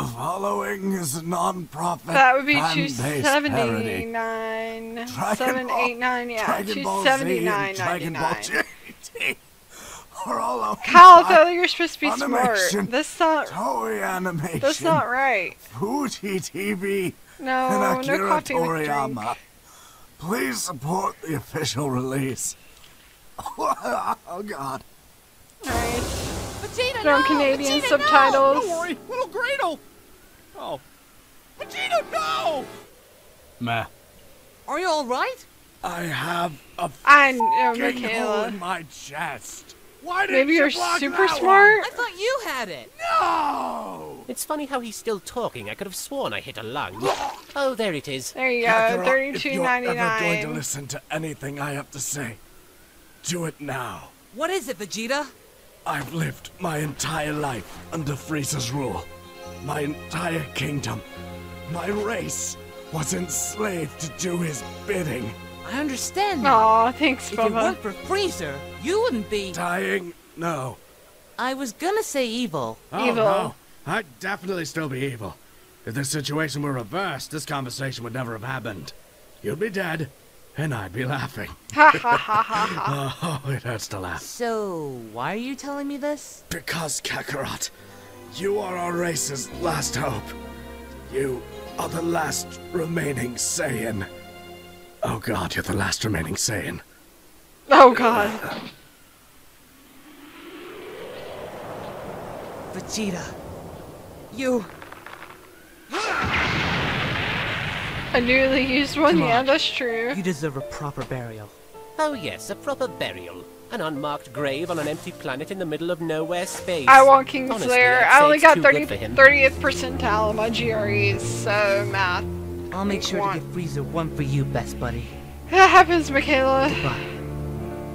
The following is a non-profit That would be fan-based 279. 789, Ball, yeah. Dragon Ball Z and 279. Dragon Ball GT are all owned Kyle, I thought you were supposed to be Funimation, smart. That's not. Toei Animation, That's not right. Fuji TV, No, and no Akira coffee with Toriyama. Please support the official release. Oh God. Alright. Vegeta, no! Canadian Vegeta, subtitles. No! worry, little Gradle. Oh. Vegeta, no! Meh. Are you all right? I have a I know, fucking hole in my chest. Why did Maybe you you're block super that smart? I thought you had it. No. It's funny how he's still talking. I could have sworn I hit a lung. Oh, there it is. There you go, Thirty-two ninety-nine. if you're ever going to listen to anything I have to say, do it now. What is it, Vegeta? I've lived my entire life under Frieza's rule. My entire kingdom, my race, was enslaved to do his bidding. I understand now. Aw, thanks, If it weren't for Freezer, you wouldn't be. Dying? No. I was gonna say evil. Oh, Evil. no. I'd definitely still be evil. If the situation were reversed, this conversation would never have happened. You'd be dead, and I'd be laughing. Ha ha ha ha ha. Oh, it hurts to laugh. So, why are you telling me this? Because, Kakarot, you are our race's last hope. You are the last remaining Saiyan. Oh god, you're the last remaining Saiyan. Oh god. Vegeta. You. A newly used one? Come Yeah, on. that's true. You deserve a proper burial. Oh, yes, a proper burial. An unmarked grave on an empty planet in the middle of nowhere space. I want Kingslayer. Honestly, I'd I say only got too 30, good for him. 30th percentile on my GREs, so math. I'll make sure One. to get Freezer one for you, best buddy. That happens, Michaela. Bye.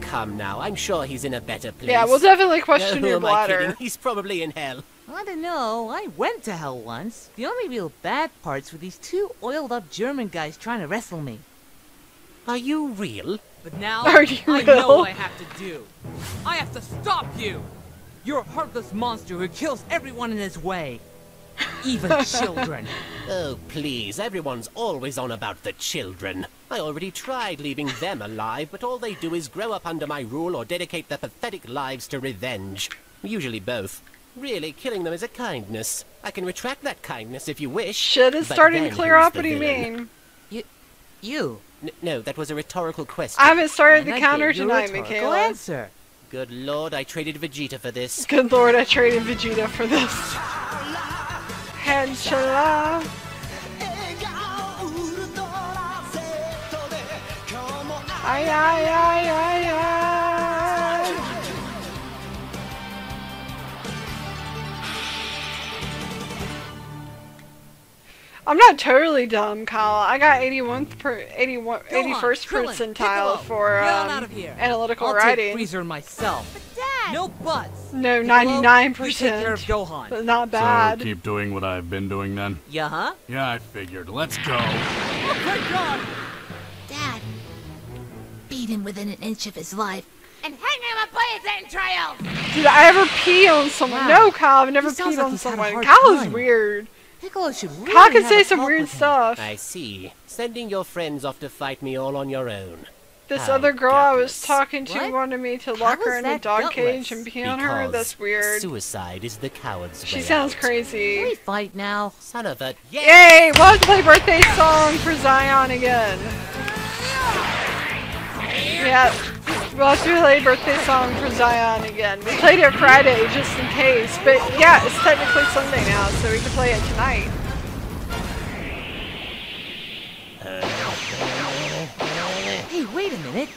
Come now, I'm sure he's in a better place. Yeah, we'll definitely No, question who your am I kidding? bladder. He's probably in hell. I don't know. I went to hell once. The only real bad parts were these two oiled up German guys trying to wrestle me. Are you real? But now Are you I know what I have to do. I have to stop you. You're a heartless monster who kills everyone in his way, even children. Oh, please, everyone's always on about the children. I already tried leaving them alive, but all they do is grow up under my rule or dedicate their pathetic lives to revenge. Usually both. Really, killing them is a kindness. I can retract that kindness if you wish. Shit is starting to clear up. What do you mean? You, you. N- no, that was a rhetorical question. I haven't started And the I counter gave you a tonight, Michaela. answer. Good lord, I traded Vegeta for this. Good lord, I traded Vegeta for this. Henchala. Ay, ay, ay, ay, ay. I'm not totally dumb, Kyle. I got 81th per 81 Gohan, 81st Krillin, percentile Piccolo, for get on um, out of here. analytical I'll writing. take Freezer myself. But No buts. No, Piccolo, 99%. Care of Gohan. But not bad. So keep doing what I've been doing then? Yeah, huh? Yeah, I figured. Let's go. Dad, beat him within an inch of his life and hang him up by his entrails! Did I ever pee on someone? Wow. No, Kyle, I've never He peed like on he's someone. hard Kyle is weird. Piccolo should really Kyle can say some weird stuff. I see. Sending your friends off to fight me all on your own. This How other girl I was gutless. talking to What? wanted me to How lock her in a dog gutless? cage and pee on her. Because That's weird. Suicide is the coward's She way sounds out. Can we fight now? Son of a. Yay! Let's play birthday song for Zion again. Yeah, we'll have to play birthday song for Zion again. We played it Friday just in case, but yeah, it's technically Sunday now, so we can play it tonight. Hey, wait a minute.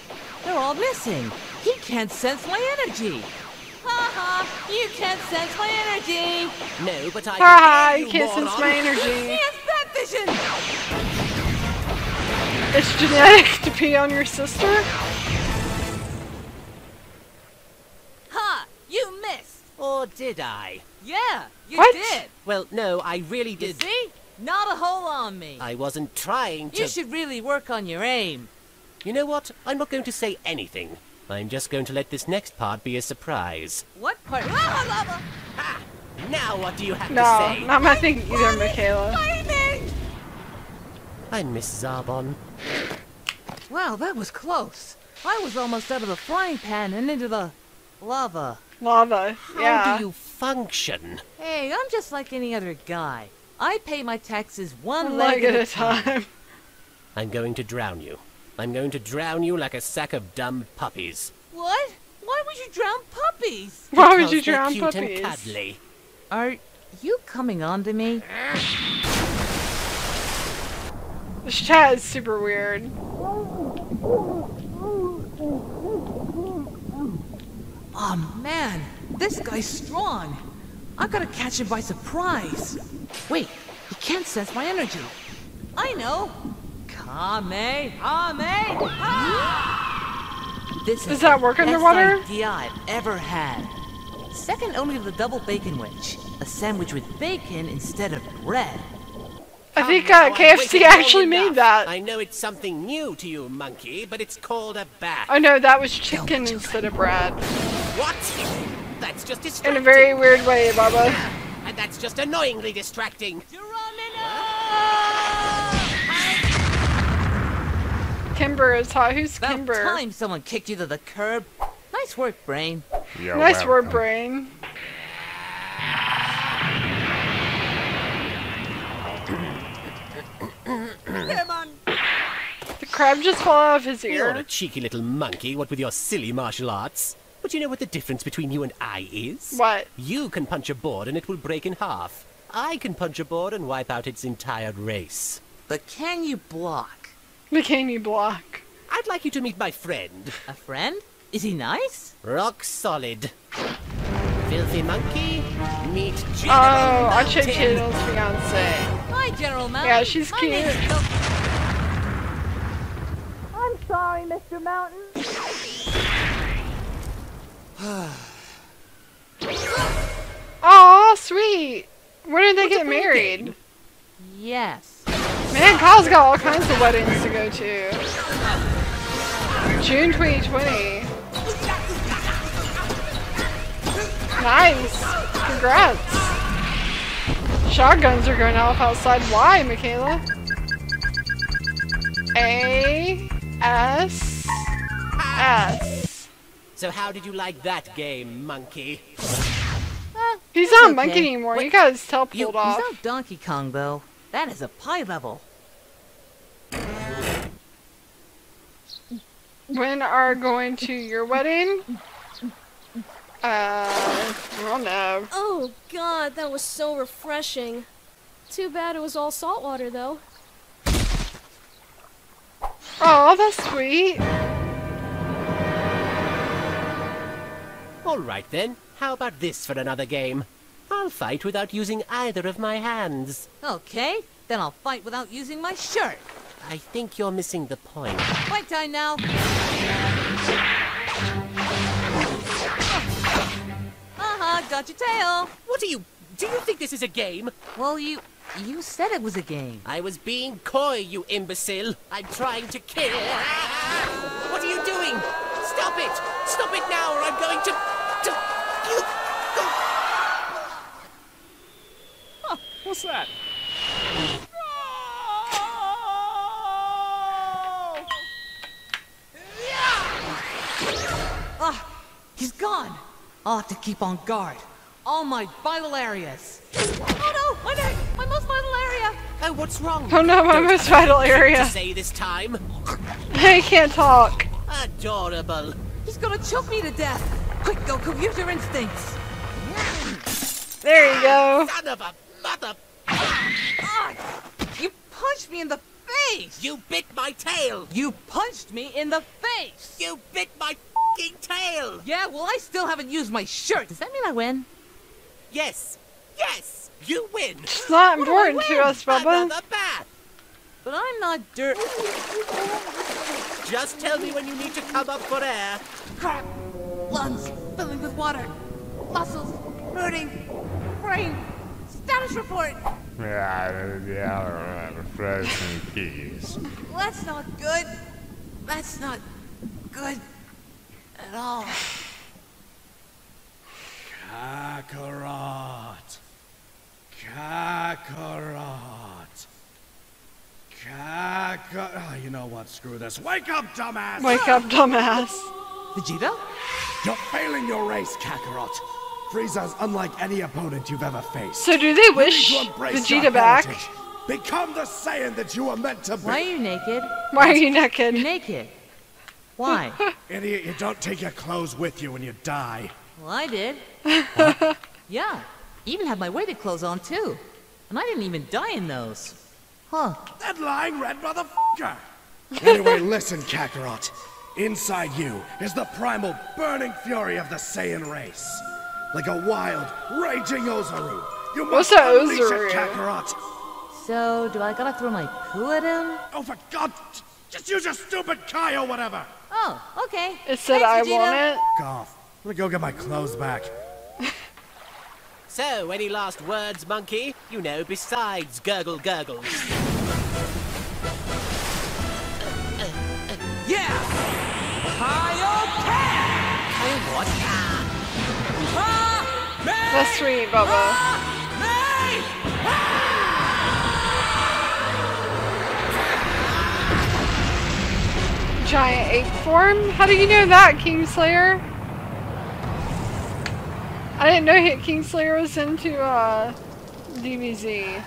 They're all missing. He can't sense my energy. Ha ha! You can't sense my energy. No, but I. Haha, can you you can't sense my energy. has bat vision. It's genetic to pee on your sister? Or did I? Yeah, you What? did. Well, no, I really You did. see? Not a hole on me. I wasn't trying to. You should really work on your aim. You know what? I'm not going to say anything. I'm just going to let this next part be a surprise. What part? Ah, lava, lava. Now what do you have to say? No, say? not my thing either, Michaela. I miss Zarbon. Wow, that was close. I was almost out of the frying pan and into the lava. Lava. How yeah. do you function? Hey, I'm just like any other guy. I pay my taxes one One leg, leg at a time. I'm going to drown you. I'm going to drown you like a sack of dumb puppies. What? Why would you drown puppies? Why would Because you drown cute puppies? and cuddly. Are you coming on to me? This chat is super weird. Oh man, this guy's strong. I gotta catch him by surprise. Wait, he can't sense my energy. I know. Kame, Kame, This is Does that the work best underwater? idea I've ever had. Second only to the double bacon wedge, a sandwich with bacon instead of bread. I think uh, KFC actually made enough. that. I know it's something new to you, monkey, but it's called a bat. Oh no, that was chicken instead of bread. What? That's just In a very weird way, Bubba. And that's just annoyingly distracting. Kimber is hot. Who's About Kimber? time someone kicked you to the curb. Nice work, brain. You're Nice word, welcome. brain. The crab just fell out of his You're a cheeky little monkey, what with your silly martial arts. But you know what the difference between you and I is? What? You can punch a board and it will break in half. I can punch a board and wipe out its entire race. But can you block? Bikini block. I'd like you to meet my friend. A friend? Is he nice? Rock solid. Filthy monkey, meet Oh, General Archie Mountain. Kittle's fiance. Hi, General Mountain. Yeah, she's My name's cute. Phil- I'm sorry, Mr. Mountain. Oh, Aw, sweet. When did they get married? Yes. Man, Kyle's got all kinds of weddings to go to. June 2020. Nice. Congrats. Shotguns are going off outside. Why, Michaela? A S S. So how did you like that game, monkey? He's not okay. monkey anymore. Wait, You got his tail You, pulled he's not Donkey Kong, though. That is a pie level. When are going to your wedding? Uh, I don't know. Oh god, that was so refreshing. Too bad it was all salt water though. Oh, that's sweet. All right then. How about this for another game? I'll fight without using either of my hands. Okay, then I'll fight without using my shirt. I think you're missing the point. Fight time now. Haha, got your tail. What are you? Do you think this is a game? Well, you you said it was a game. I was being coy, you imbecile. I'm trying to kill. What are you doing? Stop it! Stop it now, or I'm going to. To you. What's that? Ah, he's gone. I'll have to keep on guard. All my vital areas. Oh no, my neck, my most vital area. Oh, what's wrong? Oh no, my Don't most vital area. To say this time. I can't talk. Adorable. He's gonna choke me to death. Quick, Goku, use your instincts. There you go. Son of a mother! Ah, you punched me in the face. You bit my tail. You punched me in the face. You bit my fing tail. Yeah, well, I still haven't used my shirt. Does that mean I win? Yes. Yes. You win. It's not What do I important to win? us, Bubba. Another bath. But I'm not dirt. Just tell me when you need to come up for air. Crap! Lungs filling with water. Muscles hurting. Brain. Status report. Yeah, yeah, frozen keys. That's not good. That's not good at all. Kakarot. Kakarot. Kakarot. Oh, ah, you know what? Screw this. Wake up, dumbass! Wake up, dumbass. Vegeta? You're failing your race, Kakarot. Frieza's unlike any opponent you've ever faced. So do they wish to embrace your Vegeta back? heritage. Become the Saiyan that you were meant to be. Why are you naked? Why are you naked? You're naked. Why? Idiot, you don't take your clothes with you when you die. Well, I did. yeah, even had my weighted clothes on too. And I didn't even die in those. Huh. That lying red motherfucker! anyway, listen, Kakarot. Inside you is the primal burning fury of the Saiyan race. Like a wild, raging Ozaru. You What's must a unleash Ozaru? it, Kakarot. So, do I gotta throw my poo at him? Oh, for God, just use your stupid Kai or whatever. Oh, okay. It said Thanks, I Vegeta. want it. Golf. I'm gonna go get my clothes back. So, any last words, monkey? You know, besides gurgle gurgles. That's sweet, Bubba. Giant ape form? How do you know that, Kingslayer? I didn't know he- Kingslayer was into uh, DBZ.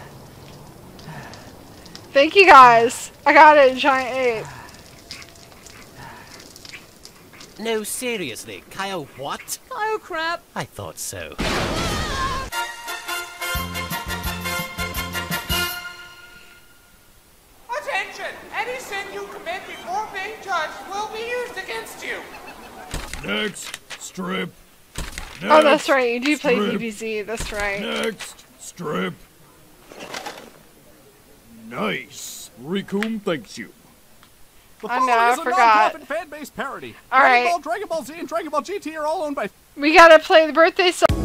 Thank you guys. I got it, giant ape. No, seriously, Kyle what? Oh crap! I thought so. Next, strip. Oh, that's right. You do play strip. DBZ. That's right. Next, strip. Nice. Rikum thanks you. The I know, following I is a forgot. non-profit fan-based parody. All Dragon right. Ball, Dragon Ball Z, and Dragon Ball GT are all owned by We gotta play the birthday song.